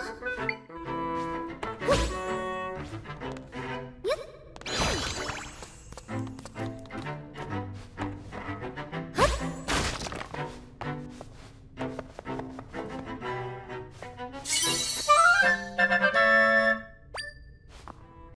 Huh?